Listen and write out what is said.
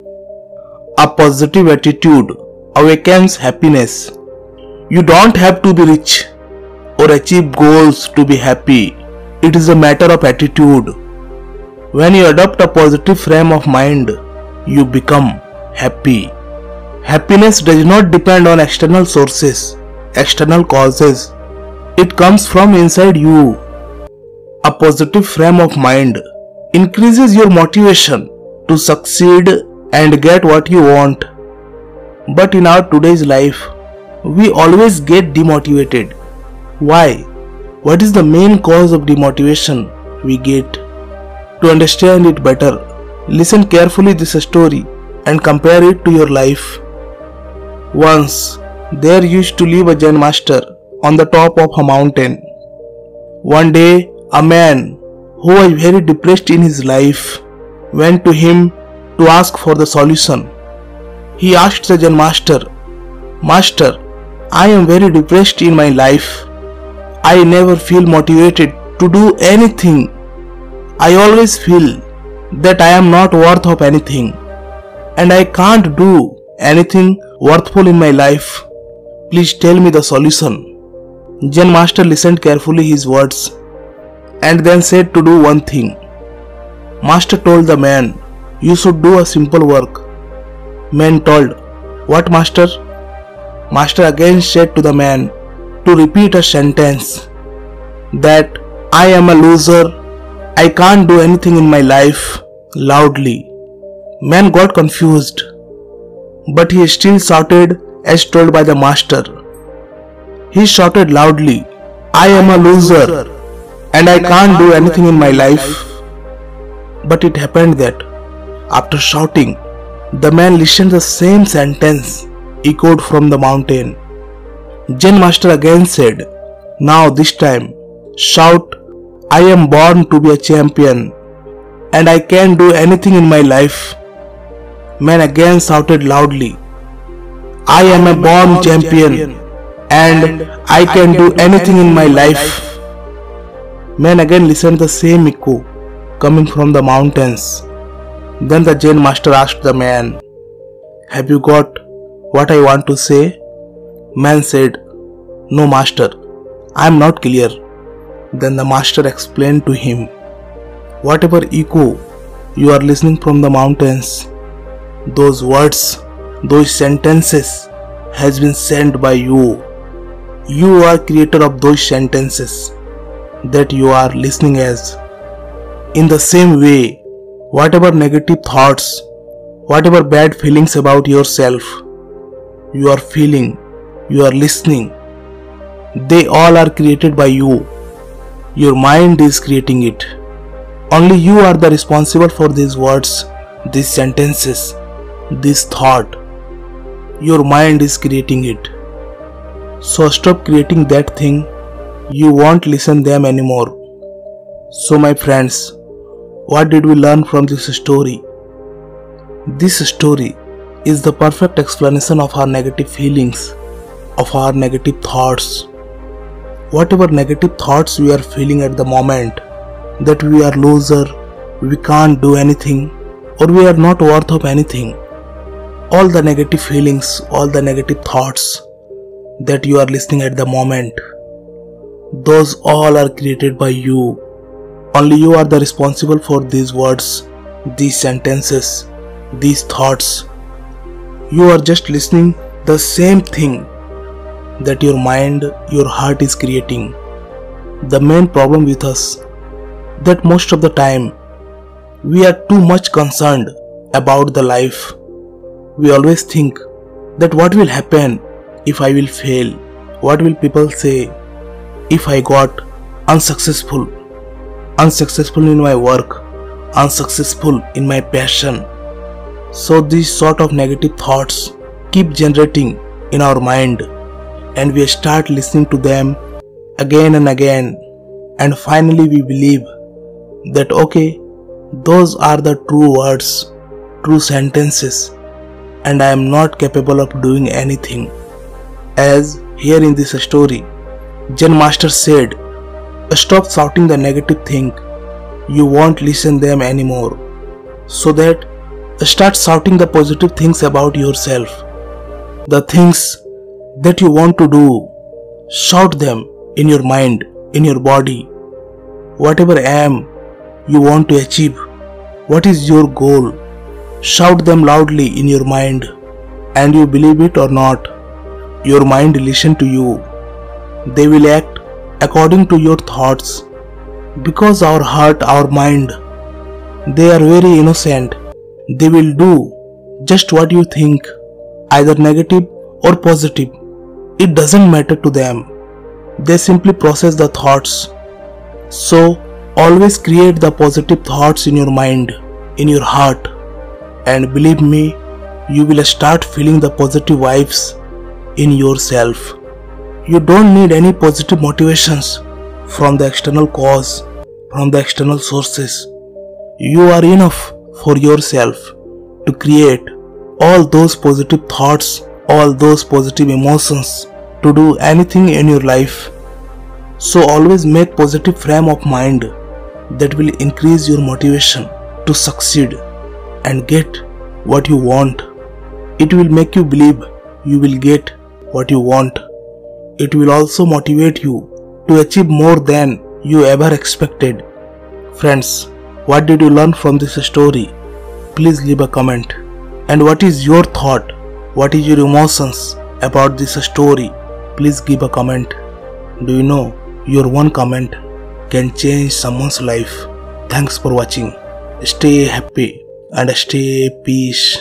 A positive attitude awakens happiness. You don't have to be rich or achieve goals to be happy. It is a matter of attitude. When you adopt a positive frame of mind, you become happy. Happiness does not depend on external sources, external causes. It comes from inside you. A positive frame of mind increases your motivation to succeed and get what you want. But in our today's life, we always get demotivated. Why? What is the main cause of demotivation we get? To understand it better, listen carefully this story and compare it to your life. Once, there used to live a Zen master on the top of a mountain. One day, a man who was very depressed in his life went to him to ask for the solution. He asked the Zen master, Master, I am very depressed in my life. I never feel motivated to do anything. I always feel that I am not worth of anything and I can't do anything worthful in my life. Please tell me the solution. Zen master listened carefully his words and then said to do one thing. Master told the man, You should do a simple work. Man told, What, master? Master again said to the man to repeat a sentence that I am a loser, I can't do anything in my life loudly. Man got confused, but he still shouted as told by the master. He shouted loudly, I am a loser and I can't do anything in my life. But it happened that after shouting, the man listened the same sentence echoed from the mountain. Zen master again said, Now this time, shout, I am born to be a champion and I can do anything in my life. Man again shouted loudly, I am a born champion and I can do anything in my life. Man again listened the same echo coming from the mountains. Then the Zen master asked the man, Have you got what I want to say? Man said, No, master, I am not clear. Then the master explained to him, Whatever echo you are listening from the mountains, those words, those sentences has been sent by you. You are creator of those sentences that you are listening as. In the same way, whatever negative thoughts, whatever bad feelings about yourself you are feeling, you are listening, they all are created by you. Your mind is creating it. Only you are the responsible for these words, these sentences, this thought. Your mind is creating it. So stop creating that thing. You won't listen them anymore. So my friends, what did we learn from this story? This story is the perfect explanation of our negative feelings, of our negative thoughts. Whatever negative thoughts we are feeling at the moment, that we are loser, we can't do anything, or we are not worth of anything. All the negative feelings, all the negative thoughts that you are listening at the moment, those all are created by you only you are the responsible for these words, these sentences, these thoughts. You are just listening the same thing that your mind, your heart is creating. The main problem with us that most of the time we are too much concerned about the life. We always think that what will happen if I will fail? What will people say if I got unsuccessful? Unsuccessful in my work, unsuccessful in my passion. So these sort of negative thoughts keep generating in our mind and we start listening to them again and again and finally we believe that okay those are the true words true sentences and I am not capable of doing anything as here in this story Zen Master said Stop shouting the negative thing. You won't listen them anymore. So that Start shouting the positive things about yourself. The things that you want to do, shout them in your mind, in your body. Whatever am you want to achieve, what is your goal, shout them loudly in your mind and you believe it or not, your mind listen to you. They will act according to your thoughts because our heart, our mind, they are very innocent they will do just what you think, either negative or positive. It doesn't matter to them. They simply process the thoughts. So, always create the positive thoughts in your mind, in your heart. And believe me, you will start feeling the positive vibes in yourself. You don't need any positive motivations from the external cause, from the external sources. You are enough for yourself to create all those positive thoughts, all those positive emotions to do anything in your life. So always make positive frame of mind that will increase your motivation to succeed and get what you want. It will make you believe you will get what you want. It will also motivate you to achieve more than you ever expected. Friends, what did you learn from this story? Please leave a comment. And what is your thought? What is your emotions about this story? Please give a comment. Do you know your one comment can change someone's life? Thanks for watching. Stay happy and stay peace.